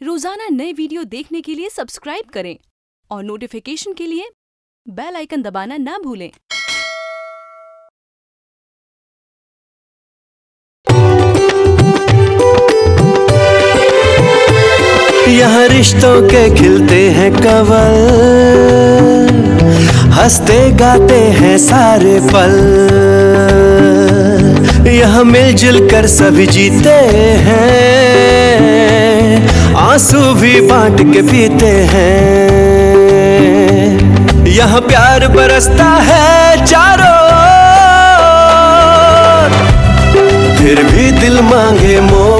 रोज़ाना नए वीडियो देखने के लिए सब्सक्राइब करें और नोटिफिकेशन के लिए बेल आइकन दबाना ना भूलें। यहाँ रिश्तों के खिलते हैं कवल, हँसते गाते हैं सारे पल। यहाँ मिलजुल कर सभी जीते हैं। आँसू भी बांट के पीते हैं। यहाँ प्यार बरसता है चारों फिर भी दिल मांगे मोर।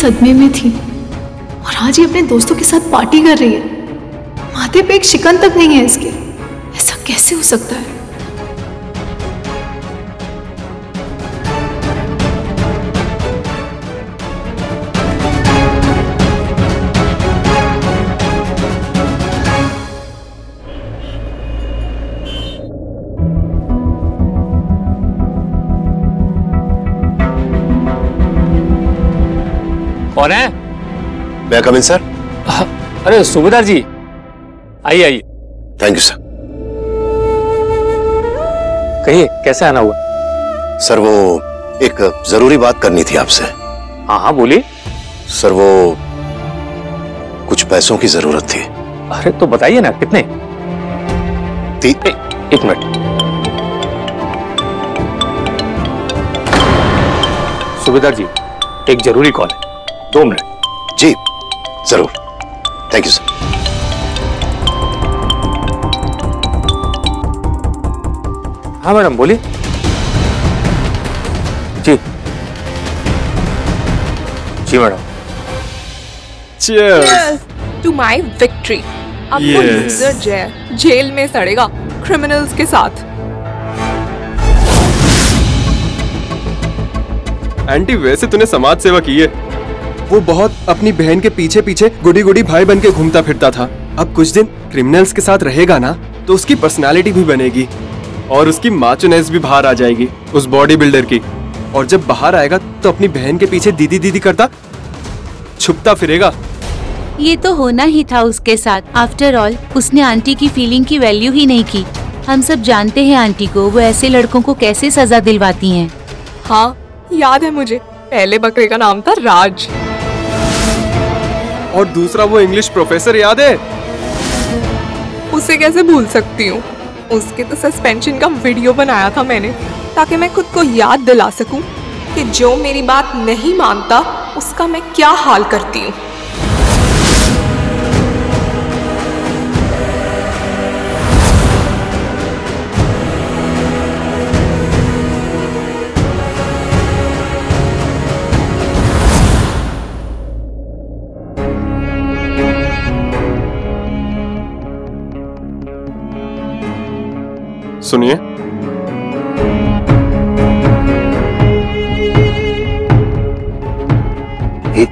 सदमे में थी। और आज ये अपने दोस्तों के साथ पार्टी कर रही है। माथे पे एक शिकन तक नहीं है इसके। ऐसा कैसे हो सकता है? कौन है? मैं कमिन सर। अरे सूबेदार जी। आइए आइए। थैंक यू सर कहिए कैसे आना हुआ? सर वो एक ज़रूरी बात करनी थी आपसे। हाँ हाँ बोलिए। सर वो कुछ पैसों की ज़रूरत थी। अरे तो बताइए ना कितने? ती, ए, एक मिनट। सूबेदार जी एक ज़रूरी कॉल है। दो मिनट जी ज़रूर। थैंक यू सर हाँ मैडम बोलिए। जी। जी madam. Cheers! To my victory. अब वो Yes. loser जय जेल में सड़ेगा क्रिमिनल्स के साथ। आंटी वैसे तूने समाज सेवा की है। वो बहुत अपनी बहन के पीछे पीछे गुडी गुडी भाई बन के घूमता फिरता था। अब कुछ दिन क्रिमिनल्स के साथ रहेगा ना तो उसकी पर्सनालिटी भी बनेगी और उसकी माचोनेस भी बाहर आ जाएगी उस बॉडी बिल्डर की। और जब बाहर आएगा तो अपनी बहन के पीछे दीदी दीदी करता छुपता फिरेगा। ये तो होना ही था उसके साथ। आफ्टर ऑल उसने आंटी की फीलिंग की वैल्यू ही नहीं की। हम सब जानते हैं आंटी को वो ऐसे लड़कों को कैसे सजा दिलवाती हैं। हाँ याद है मुझे। पहले बकरे का नाम था राज। और दूसरा वो इंग्लिश प्रोफेसर याद है? उसे कैसे भूल सकती हूँ? उसके तो सस्पेंशन का वीडियो बनाया था मैंने, ताकि मैं खुद को याद दिला सकूँ कि जो मेरी बात नहीं मानता, उसका मैं क्या हाल करती हूँ। सुनिए। ये,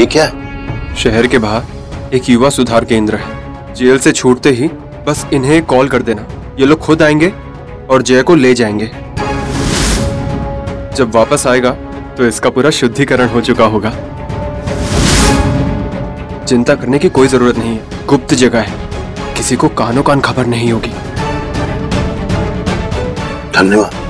ये क्या? है शहर के बाहर एक युवा सुधार केंद्र है। जेल से छूटते ही बस इन्हें कॉल कर देना। ये लोग खुद आएँगे और जय को ले जाएँगे। जब वापस आएगा तो इसका पूरा शुद्धिकरण हो चुका होगा। चिंता करने की कोई ज़रूरत नहीं है। गुप्त जगह है। किसी को कानो कान खबर नहीं होगी। धन्यवाद।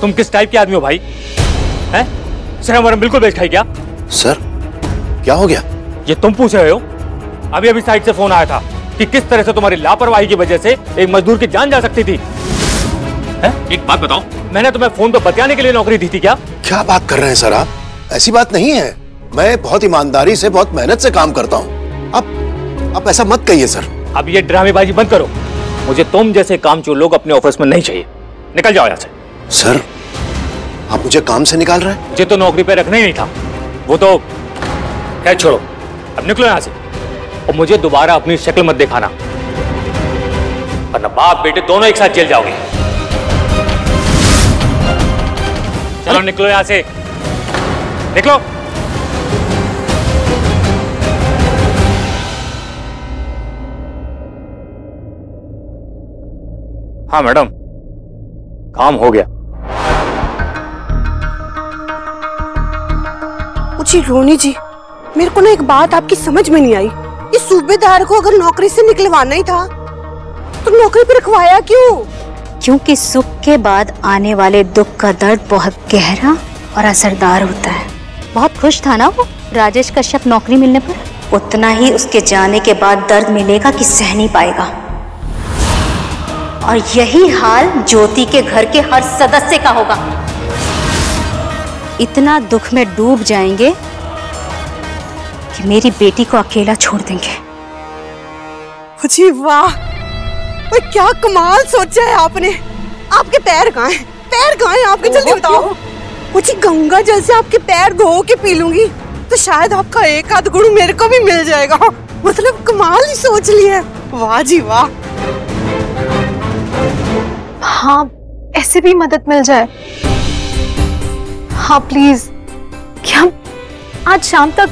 तुम किस टाइप के आदमी हो भाई? हैं? सिर्फ़ मैडम बिल्कुल बेच खाई क्या? सर क्या हो गया? ये तुम पूछ रहे हो? अभी अभी साइड से फ़ोन आया था कि किस तरह से तुम्हारी लापरवाही की वजह से एक मजदूर की जान जा सकती थी। हैं? एक बात बताओ मैंने तुम्हें फ़ोन पे बतियाने के लिए नौकरी दी थी क्या? क्या बात कर रहे हैं सर आप? ऐसी बात नहीं है। मैं बहुत ईमानदारी से बहुत मेहनत से काम करता हूँ। आप आप ऐसा मत कहिए सर। अब ये ड्रामेबाजी बंद करो। मुझे तुम जैसे काम कामचोर लोग अपने ऑफ़िस में नहीं चाहिए। निकल जाओ यहाँ से। सर आप मुझे काम से निकाल रहे हैं? मुझे तो नौकरी पे रखना ही नहीं था। वो तो खैर छोड़ो। अब निकलो यहाँ से। और मुझे दोबारा अपनी शक्ल मत दिखाना। वरना बाप बेटे दोनों एक साथ जेल जाओगे। चलो निकलो यहाँ से। निकलो। हाँ मैडम। काम हो गया। मुझे रोनी जी मेरे को ना एक बात आपकी समझ में नहीं आई। इस सूबेदार को अगर नौकरी से निकलवाना ही था तो नौकरी पर रखवाया क्यों? क्योंकि सुख के बाद आने वाले दुख का दर्द बहुत गहरा और असरदार होता है। बहुत खुश था ना वो राजेश कश्यप नौकरी मिलने पर? उतना ही उसके जाने के बाद दर्द मिलेगा कि सह नहीं पाएगा। और यही हाल ज्योति के घर के हर सदस्य का होगा। इतना दुख में डूब जाएँगे कि मेरी बेटी को अकेला छोड़ देंगे। जी वाह क्या कमाल सोचा है आपने। आपके पैर कहाँ हैं? पैर कहाँ हैं आपके? जल्दी बताओ। मुझे गंगा जल से आपके पैर धो के पी लूँगी तो शायद आपका एक आध गुण मेरे को भी मिल जाएगा। मतलब कमाल ही सोच लिया वाह जी वाह। हाँ ऐसे भी मदद मिल जाए। हाँ प्लीज़ क्या आज शाम तक?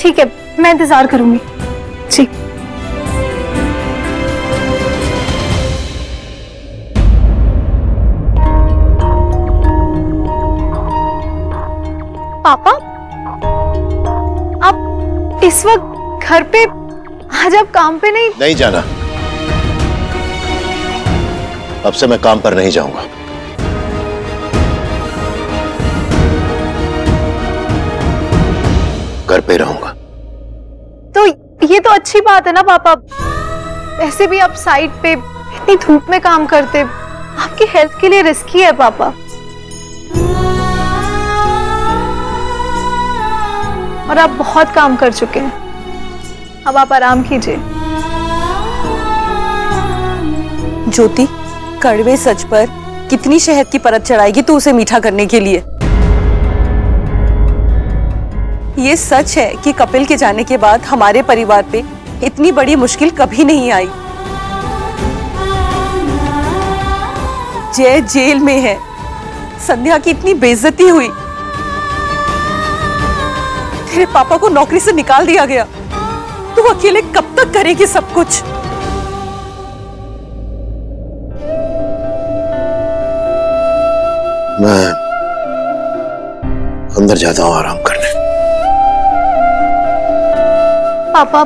ठीक है, मैं इंतज़ार करूँगी। जी। पापा? आप इस वक्त घर पे आज आप काम पे नहीं? नहीं जाना। अब से मैं काम पर नहीं जाऊँगा। घर पे रहूँगा। तो ये तो अच्छी बात है ना पापा। वैसे भी आप साइड पे इतनी धूप में काम करते आपकी हेल्थ के लिए रिस्की है पापा। और आप बहुत काम कर चुके हैं। अब आप आराम कीजिए। ज्योति कड़वे सच पर कितनी शहद की परत चढ़ाएगी तू उसे मीठा करने के लिए? ये सच है कि कपिल के जाने के बाद हमारे परिवार पे इतनी बड़ी मुश्किल कभी नहीं आई। जय जेल में है। संध्या की इतनी बेइज्जती हुई। तेरे पापा को नौकरी से निकाल दिया गया। तू अकेले कब तक करेगी सब कुछ? मैं अंदर जाता हूँ आराम करने। पापा,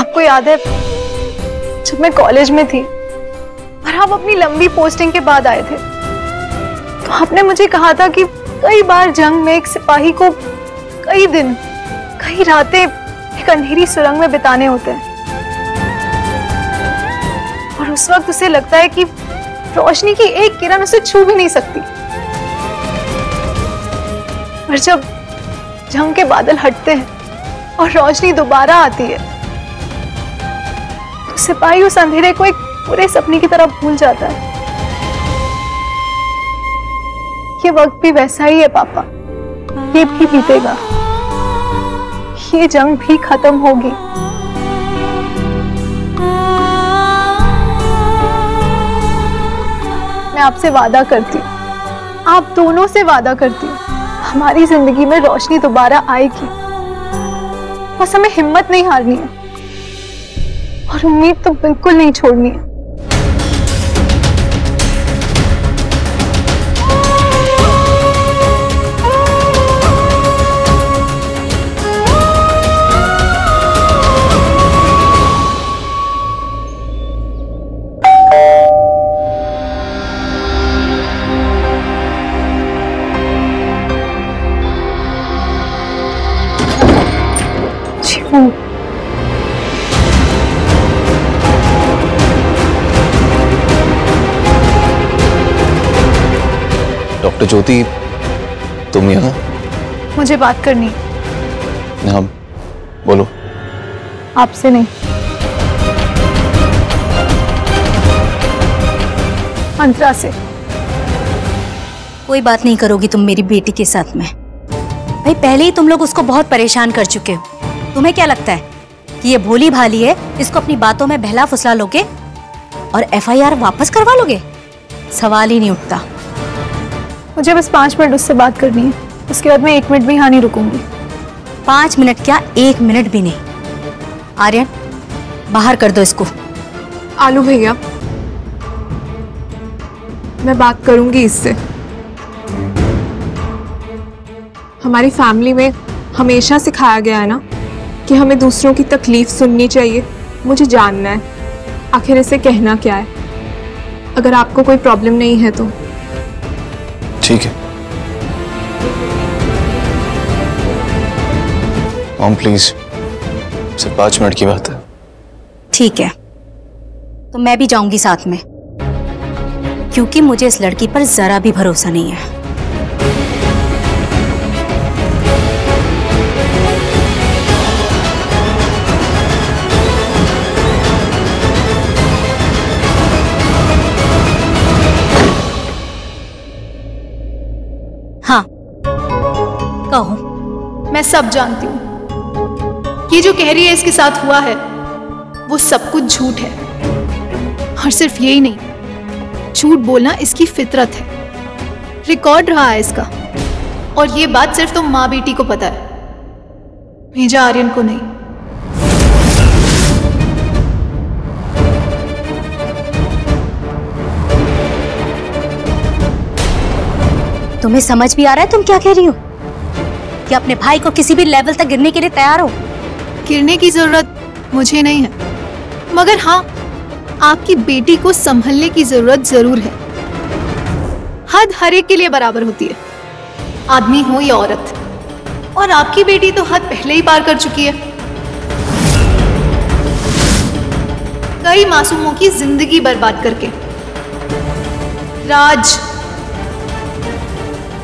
आपको याद है, जब मैं कॉलेज में थी और आप अपनी लंबी पोस्टिंग के बाद आए थे तो आपने मुझे कहा था कि कई बार जंग में एक सिपाही को कई दिन, कई रातें एक अंधेरी सुरंग में बिताने होते हैं। और उस वक्त उसे लगता है कि रोशनी की एक किरण उसे छू भी नहीं सकती। पर जब जंग के बादल हटते हैं और रोशनी दोबारा आती है तो सिपाही उस अंधेरे को एक पूरे सपने की तरह भूल जाता है। ये वक्त भी वैसा ही है, पापा। ये भी बीतेगा। ये जंग भी खत्म होगी। आपसे वादा करती। हूँ आप दोनों से वादा करती। हूँ हमारी ज़िंदगी में रोशनी दोबारा आएगी। बस हमें हिम्मत नहीं हारनी है। और उम्मीद तो बिल्कुल नहीं छोड़नी है। शिवू डॉक्टर ज्योति तुम यहाँ? मुझे बात करनी। है हाँ बोलो। आपसे नहीं। अंतरा से। कोई बात नहीं करोगी तुम मेरी बेटी के साथ में। भाई पहले ही तुम लोग उसको बहुत परेशान कर चुके हो। तुम्हें क्या लगता है कि ये भोली भाली है इसको अपनी बातों में बहला फुसला लोगे और एफआईआर वापस करवा लोगे? सवाल ही नहीं उठता। मुझे बस पाँच मिनट उससे बात करनी है। उसके बाद मैं एक मिनट भी यहाँ नहीं रुकूँगी। पाँच मिनट क्या एक मिनट भी नहीं? आर्यन बाहर कर दो इसको। आलू भैया मैं बात करूँगी इससे। हमारी फैमिली में हमेशा सिखाया गया है ना? कि हमें दूसरों की तकलीफ़ सुननी चाहिए। मुझे जानना है। आखिर इसे कहना क्या है? अगर आपको कोई प्रॉब्लम नहीं है तो। ठीक है। मॉम प्लीज़ सिर्फ़ पाँच मिनट की बात है। ठीक है। तो मैं भी जाऊँगी साथ में। क्योंकि मुझे इस लड़की पर जरा भी भरोसा नहीं है हाँ। मैं सब जानती हूँ। ये जो कह रही है, इसके साथ हुआ है, वो सब कुछ झूठ है। और सिर्फ़ यही नहीं, झूठ बोलना इसकी फितरत है। रिकॉर्ड रहा है इसका। और ये बात सिर्फ़ तो माँ बेटी को पता है। मेजा आर्यन को नहीं। तुम्हें समझ भी आ रहा है तुम क्या कह रही हो? कि अपने भाई को किसी भी लेवल तक गिरने के लिए तैयार हो? गिरने की ज़रूरत मुझे नहीं है। मगर हाँ आपकी बेटी को संभलने की ज़रूरत ज़रूर है। हद हर एक के लिए बराबर होती है। आदमी हो या औरत। और आपकी बेटी तो हद पहले ही पार कर चुकी है। कई मासूमों की ज़िंदगी बर्बाद करके। राज,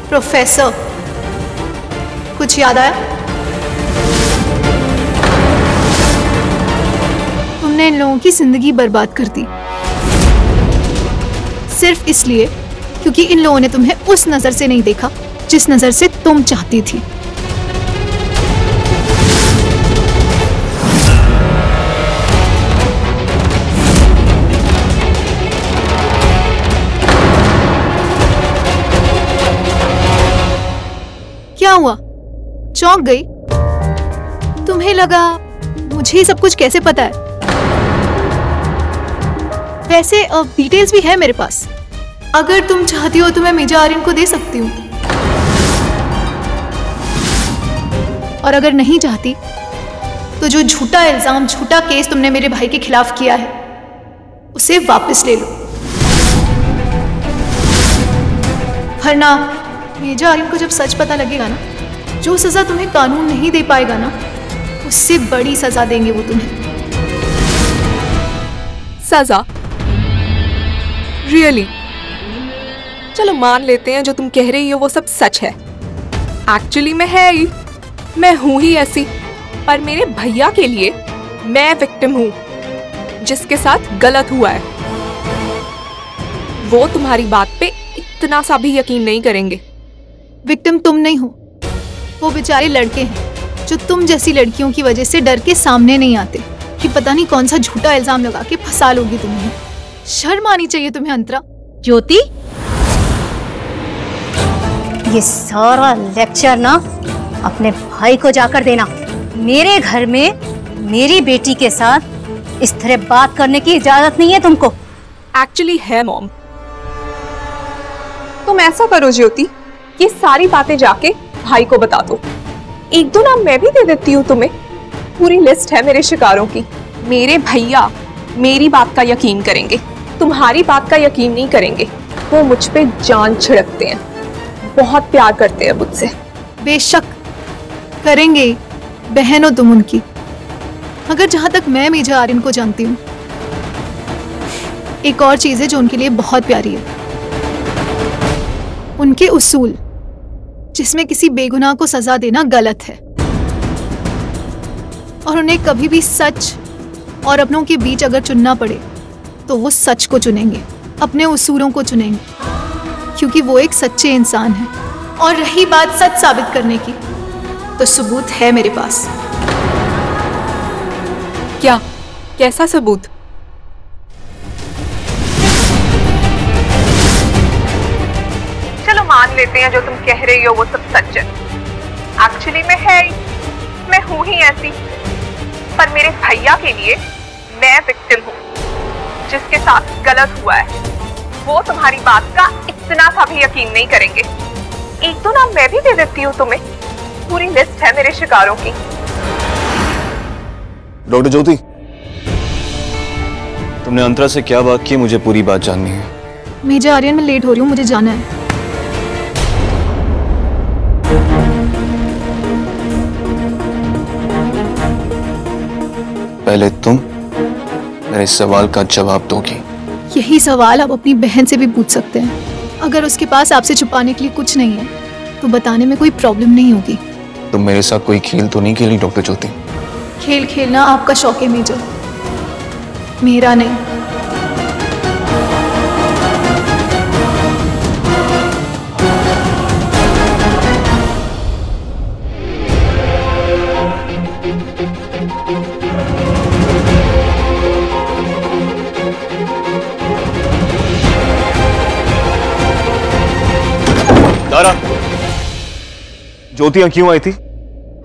प्रोफेसर कुछ याद आया? तुमने इन लोगों की ज़िंदगी बर्बाद कर दी। सिर्फ़ इसलिए क्योंकि इन लोगों ने तुम्हें उस नज़र से नहीं देखा, जिस नज़र से तुम चाहती थी। चौंक गई। तुम्हें लगा, मुझे सब कुछ कैसे पता है? वैसे डिटेल्स भी है मेरे पास। अगर तुम चाहती हो तो मैं मेजा आर्यन को दे सकती हूँ। और अगर नहीं चाहती तो जो झूठा इल्ज़ाम, झूठा केस तुमने मेरे भाई के खिलाफ किया है, उसे वापस ले लो। वरना मेजा आर्यन को जब सच पता लगेगा ना जो सजा तुम्हें कानून नहीं दे पाएगा ना उससे बड़ी सजा देंगे वो तुम्हें। सजा? रियली चलो मान लेते हैं जो तुम कह रही हो वो सब सच है। एक्चुअली मैं है ही मैं हूँ ही ऐसी। पर मेरे भैया के लिए मैं विक्टिम हूँ जिसके साथ गलत हुआ है। वो तुम्हारी बात पे इतना सा भी यकीन नहीं करेंगे। विक्टिम तुम नहीं हो। वो बेचारे लड़के हैं जो तुम जैसी लड़कियों की वजह से डर के सामने नहीं आते कि पता नहीं कौन सा झूठा इल्ज़ाम लगा के फंसा लोगी तुम्हें। शर्म आनी चाहिए तुम्हें अंतरा। ज्योति? ये सारा लेक्चर ना अपने भाई को जाकर देना। मेरे घर में मेरी बेटी के साथ इस तरह बात करने की इजाज़त नहीं है तुमको। एक्चुअली है मॉम तुम ऐसा करो ज्योति। ये सारी बातें जाके भाई को बता दो। एक दो नाम मैं भी दे देती हूँ तुम्हें। पूरी लिस्ट है मेरे शिकारों की। मेरे भैया मेरी बात का यकीन करेंगे। तुम्हारी बात का यकीन नहीं करेंगे। वो मुझ पे जान छिड़कते हैं। बहुत प्यार करते हैं मुझसे। बेशक करेंगे बहन हो तुम उनकी मगर जहाँ तक मैं मेजा आर्यन को जानती हूँ, एक और चीज़ है जो उनके लिए बहुत प्यारी है। उनके उसूल जिसमें किसी बेगुनाह को सजा देना गलत है। और उन्हें कभी भी सच और अपनों के बीच अगर चुनना पड़े तो वो सच को चुनेंगे, अपने उसूलों को चुनेंगे, क्योंकि वो एक सच्चे इंसान है। और रही बात सच साबित करने की तो सबूत है मेरे पास। क्या? कैसा सबूत? लेते हैं जो तुम कह रही हो वो सब सच है। एक्चुअली मैं है ही। मैं हूँ ही ऐसी। पर मेरे भैया के लिए मैं विक्टिम हूँ। जिसके साथ गलत हुआ है। वो तुम्हारी बात का इतना सा भी यकीन नहीं करेंगे। एक तो नाम मैं भी दे देती हूँ तुम्हें। पूरी लिस्ट है मेरे शिकारों की। डॉक्टर ज्योति तुमने अंतरा से क्या बात की मुझे पूरी बात जाननी है। मेजर आर्यन मैं लेट हो रही हूँ मुझे जाना है। पहले तुम मेरे सवाल का जवाब दोगी। यही सवाल आप अपनी बहन से भी पूछ सकते हैं। अगर उसके पास आपसे छुपाने के लिए कुछ नहीं है तो बताने में कोई प्रॉब्लम नहीं होगी। तुम मेरे साथ कोई खेल तो नहीं खेली डॉक्टर ज्योति? खेल खेलना आपका शौक है मेजर। मेरा नहीं। दारा ज्योतियाँ क्यों आई थी?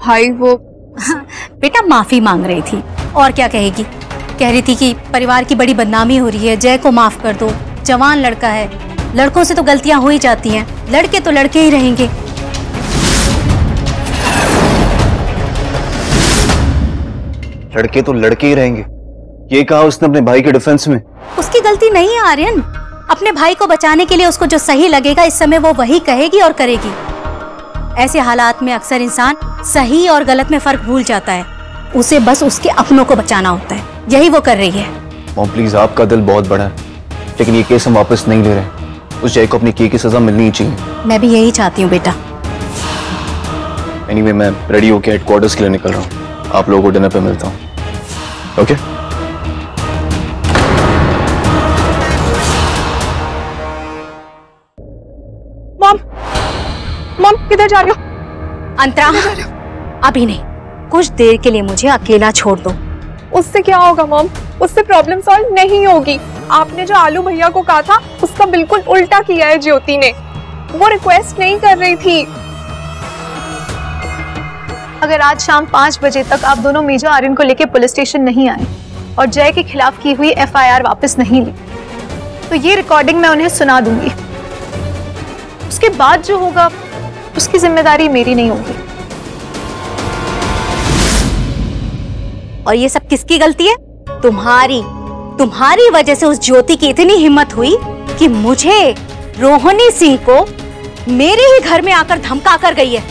भाई वो बेटा माफ़ी मांग रही थी। और क्या कहेगी? कह रही थी कि परिवार की बड़ी बदनामी हो रही है जय को माफ़ कर दो। जवान लड़का है। लड़कों से तो गलतियाँ हो ही जाती हैं। लड़के तो लड़के ही रहेंगे। लड़के तो लड़के ही रहेंगे। ये कहा उसने अपने भाई के डिफेंस में? उसकी गलती नहीं है आर्यन। अपने भाई को बचाने के लिए उसको जो सही लगेगा इस समय वो वही कहेगी और करेगी। ऐसे हालात में अक्सर इंसान सही और गलत में फ़र्क भूल जाता है। उसे बस उसके अपनों को बचाना होता है। यही वो कर रही है। मॉम प्लीज़ आपका दिल बहुत बड़ा है लेकिन ये केस हम वापस नहीं ले रहे। उस जय को अपनी की की सजा मिलनी चाहिए। मैं भी यही चाहती हूँ बेटा। एनीवे anyway, मैं रेडी होके हेडक्वार्टर्स के लिए निकल रहा हूँ। आप लोगों को डिनर पे मिलता हूँ। ओके मॉम किधर जा रही हो। अंतरा अभी नहीं। कुछ देर के लिए मुझे अकेला छोड़ दो। उससे क्या होगा मॉम? उससे प्रॉब्लम सॉल्व नहीं होगी। आपने जो आलू भैया को कहा था उसका बिल्कुल उल्टा किया है ज्योति ने। वो रिक्वेस्ट नहीं कर रही थी। अगर आज शाम पाँच बजे तक आप दोनों मेजर आर्यन को लेके पुलिस स्टेशन नहीं आए और जय के खिलाफ की हुई एफआईआर वापस नहीं ली तो ये रिकॉर्डिंग मैं उन्हें सुना दूँगी। उसके बाद जो होगा उसकी ज़िम्मेदारी मेरी नहीं होगी। और ये सब किसकी गलती है? तुम्हारी। तुम्हारी वजह से उस ज्योति की इतनी हिम्मत हुई कि मुझे, रोहिणी सिंह को मेरे ही घर में आकर धमका कर गई है।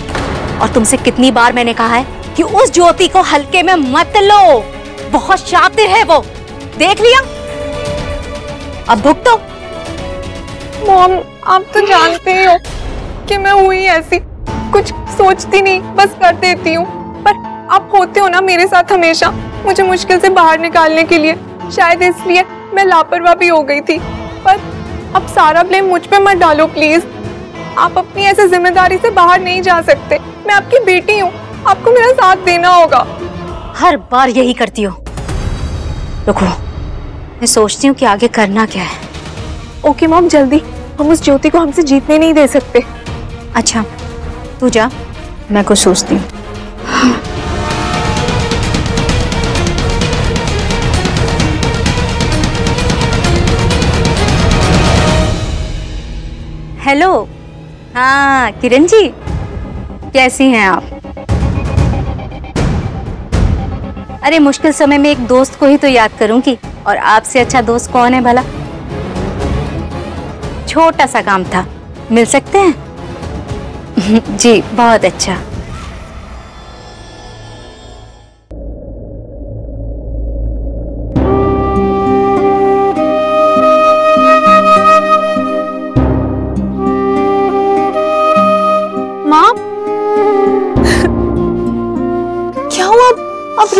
और तुमसे कितनी बार मैंने कहा है कि उस ज्योति को हल्के में मत लो। बहुत शातिर है वो। देख लिया? अब भुगतो। मॉम, आप तो जानते हो। कि मैं हुई ऐसी। कुछ सोचती नहीं बस कर देती हूँ। पर आप होते हो ना मेरे साथ हमेशा मुझे मुश्किल से बाहर निकालने के लिए। शायद इसलिए मैं लापरवाह भी हो गई थी। पर अब सारा ब्लेम मुझ पे मत डालो प्लीज़। आप अपनी ऐसे ज़िम्मेदारी से बाहर नहीं जा सकते। मैं आपकी बेटी हूँ। आपको मेरा साथ देना होगा। हर बार यही करती हो। रुको। मैं सोचती हूँ कि आगे करना क्या है। ओके मॉम जल्दी। हम उस ज्योति को हमसे जीतने नहीं दे सकते। अच्छा तू जा। मैं कुछ सोचती हूँ। हेलो। हाँ किरण जी। कैसी हैं आप? अरे, मुश्किल समय में एक दोस्त को ही तो याद करूँगी। और आपसे अच्छा दोस्त कौन है भला? छोटा सा काम था। मिल सकते हैं? जी, बहुत अच्छा।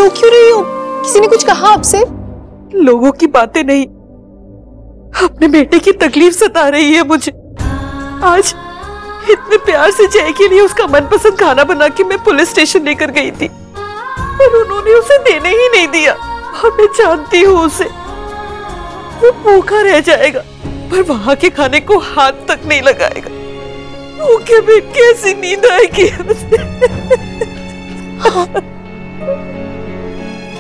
क्यों रही हो? किसी ने कुछ कहा आपसे? लोगों की बातें नहीं। अपने बेटे की तकलीफ़ सता रही है मुझे। आज इतने प्यार से जय के लिए उसका मनपसंद खाना बना के मैं पुलिस स्टेशन लेकर गई थी। पर उन्होंने उसे देने ही नहीं दिया। और मैं जानती हूँ उसे। वो भूखा रह जाएगा, पर वहाँ के खाने को हाथ तक नहीं लगाएगा। भूखे में कैसी नींद आएगी?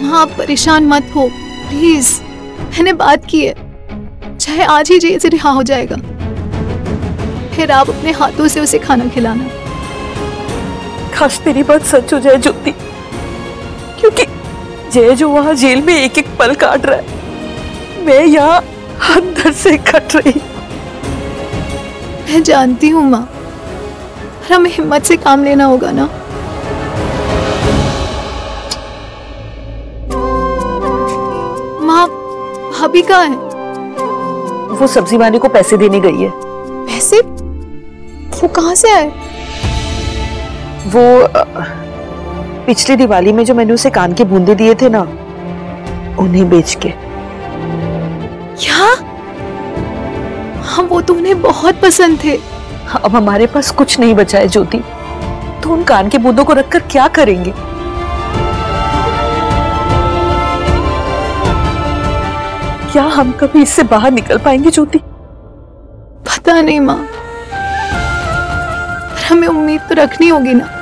माँ परेशान मत हो। प्लीज़, मैंने बात की है। चाहे आज ही जेल से रिहा हो जाएगा। फिर आप अपने हाथों से उसे खाना खिलाना। काश तेरी बात सच हो जाए ज्योति। क्योंकि जय जो वहाँ जेल में एक एक पल काट रहा है मैं यहाँ अंदर से कट रही मैं जानती हूँ माँ पर हमें हिम्मत से काम लेना होगा ना? माँ भाभी कहाँ है? वो सब्ज़ी वाले को पैसे देने गई है। वो कहाँ से आए? वो पिछली दिवाली में जो मैंने उसे कान के बूंदे दिए थे ना उन्हें बेच के। क्या? हाँ वो तो उन्हें बहुत पसंद थे। अब हमारे पास कुछ नहीं बचा है ज्योति। तो उन कान के बूंदों को रखकर क्या करेंगे? क्या हम कभी इससे बाहर निकल पाएँगे ज्योति? पता नहीं माँ। हमें उम्मीद तो रखनी होगी ना।